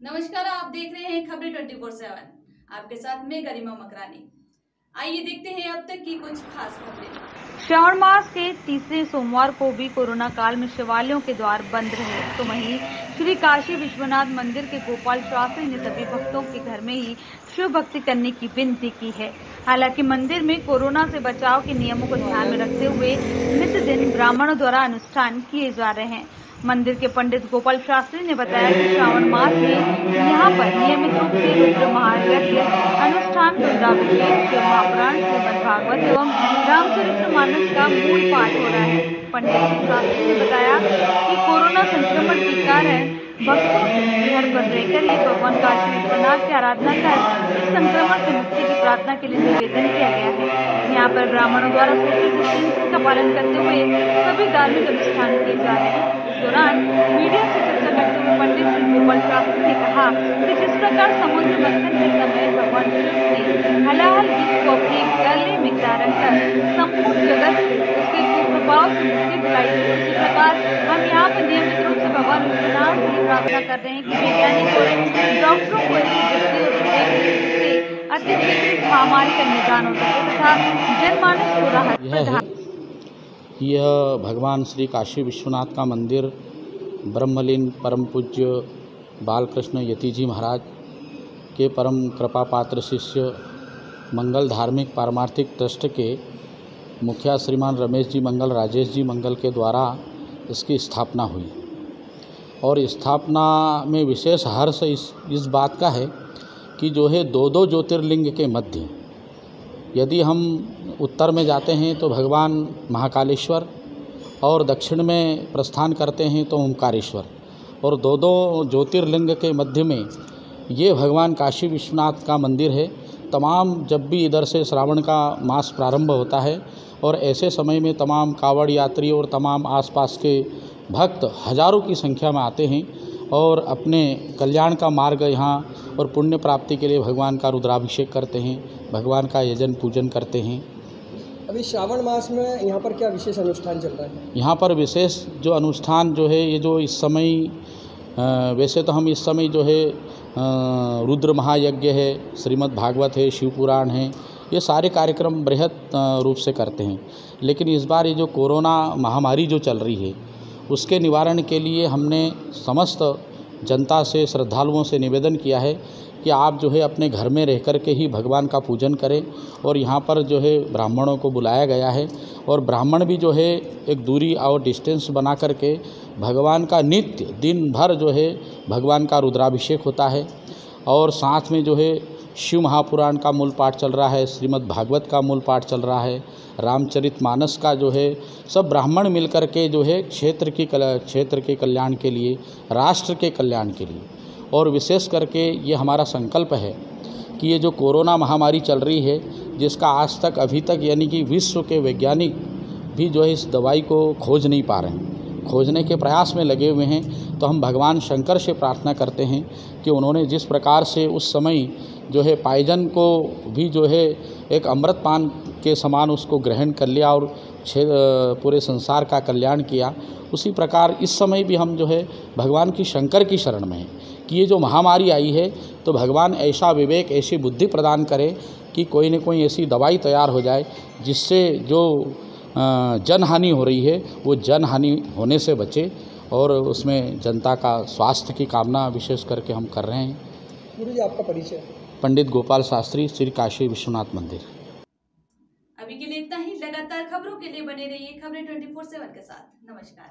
नमस्कार, आप देख रहे हैं खबरें ट्वेंटी फोर सेवन। आपके साथ मैं गरिमा मकरानी। आइए देखते हैं अब तक की कुछ खास खबरें। श्रावण मास के तीसरे सोमवार को भी कोरोना काल में शिवालयों के द्वार बंद रहे। तो वहीं श्री काशी विश्वनाथ मंदिर के गोपाल शास्त्री ने सभी भक्तों के घर में ही शिव भक्ति करने की विनती की है। हालाँकि मंदिर में कोरोना से बचाव के नियमों को ध्यान में रखते हुए नित्य दिन ब्राह्मणों द्वारा अनुष्ठान किए जा रहे हैं। मंदिर के पंडित गोपाल शास्त्री ने बताया कि श्रावण मास में यहाँ पर नियमित रूप से रुद्र महायज्ञ अनुष्ठान रुद्राभिषेक महापुराण, श्रीमद भागवत एवं रामचरित्र मानस का मूल पाठ हो रहा है। पंडित शास्त्री ने बताया कि कोरोना संक्रमण के कारण भक्तों घर पर रहकर ही भगवान काशी विश्वनाथ की आराधना कर इस संक्रमण से मुक्ति की प्रार्थना के लिए निवेदन किया गया है। यहाँ पर ब्राह्मणों द्वारा सोशल डिस्टेंसिंग का पालन करते हुए सभी धार्मिक अनुष्ठान किए जा रहे हैं। दौरान मीडिया से चर्चा करते हुए पंडित श्री गोपाल शास्त्री ने कहा कि जिस प्रकार समुद्र मंथन के समय भगवान शिव ने हलाहल बीज को अपने गले में धारण कर संपूर्ण जगत उसके कुप्रभाव से मुक्ति दिलाई उसी प्रकार हम यहाँ पर नियमित रूप से भगवान विश्वनाथ से प्रार्थना कर रहे हैं कि वैज्ञानिक डॉक्टरों को ऐसी विवेक से अतिशीघ्र महामारी का निदान हो सके तथा जनमानस को राहत यह भगवान श्री काशी विश्वनाथ का मंदिर, ब्रह्मलीन परम पूज्य बालकृष्ण यति जी महाराज के परम कृपा पात्र शिष्य, मंगल धार्मिक पारमार्थिक ट्रस्ट के मुखिया श्रीमान रमेश जी मंगल, राजेश जी मंगल के द्वारा इसकी स्थापना हुई। और स्थापना में विशेष हर्ष इस इस बात का है कि जो है दो दो ज्योतिर्लिंग के मध्य यदि हम उत्तर में जाते हैं तो भगवान महाकालेश्वर और दक्षिण में प्रस्थान करते हैं तो ओंकारेश्वर। और दो दो ज्योतिर्लिंग के मध्य में ये भगवान काशी विश्वनाथ का मंदिर है। तमाम जब भी इधर से श्रावण का मास प्रारंभ होता है और ऐसे समय में तमाम कावड़ यात्री और तमाम आसपास के भक्त हज़ारों की संख्या में आते हैं और अपने कल्याण का मार्ग यहाँ और पुण्य प्राप्ति के लिए भगवान का रुद्राभिषेक करते हैं। भगवान का यजन पूजन करते हैं। अभी श्रावण मास में यहाँ पर क्या विशेष अनुष्ठान चल रहा है? यहाँ पर विशेष जो अनुष्ठान जो है ये जो इस समय वैसे तो हम इस समय जो है रुद्र महायज्ञ है श्रीमद् भागवत है शिव पुराण है ये सारे कार्यक्रम बृहद रूप से करते हैं। लेकिन इस बार ये जो कोरोना महामारी जो चल रही है उसके निवारण के लिए हमने समस्त जनता से श्रद्धालुओं से निवेदन किया है कि आप जो है अपने घर में रह कर के ही भगवान का पूजन करें और यहाँ पर जो है ब्राह्मणों को बुलाया गया है और ब्राह्मण भी जो है एक दूरी और डिस्टेंस बना करके भगवान का नित्य दिन भर जो है भगवान का रुद्राभिषेक होता है और साथ में जो है शिव महापुराण का मूल पाठ चल रहा है, श्रीमद् भागवत का मूल पाठ चल रहा है, रामचरित मानस का जो है, सब ब्राह्मण मिलकर के जो है क्षेत्र की क्षेत्र के कल्याण के लिए, राष्ट्र के कल्याण के लिए। और विशेष करके ये हमारा संकल्प है कि ये जो कोरोना महामारी चल रही है, जिसका आज तक अभी तक यानी कि विश्व के वैज्ञानिक भी जो है इस दवाई को खोज नहीं पा रहे हैं। खोजने के प्रयास में लगे हुए हैं तो हम भगवान शंकर से प्रार्थना करते हैं कि उन्होंने जिस प्रकार से उस समय जो है पाइजन को भी जो है एक अमृत पान के समान उसको ग्रहण कर लिया और पूरे संसार का कल्याण किया, उसी प्रकार इस समय भी हम जो है भगवान की शंकर की शरण में हैं कि ये जो महामारी आई है तो भगवान ऐसा विवेक, ऐसी बुद्धि प्रदान करे कि कोई न कोई ऐसी दवाई तैयार हो जाए जिससे जो जनहानि हो रही है वो जनहानि होने से बचे और उसमें जनता का स्वास्थ्य की कामना विशेष करके हम कर रहे हैं। गुरु जी आपका परिचय? पंडित गोपाल शास्त्री श्री काशी विश्वनाथ मंदिर। अभी के लिए इतना ही। लगातार खबरों के लिए बने रहिए खबरें ट्वेंटी फोर सेवन के साथ। नमस्कार।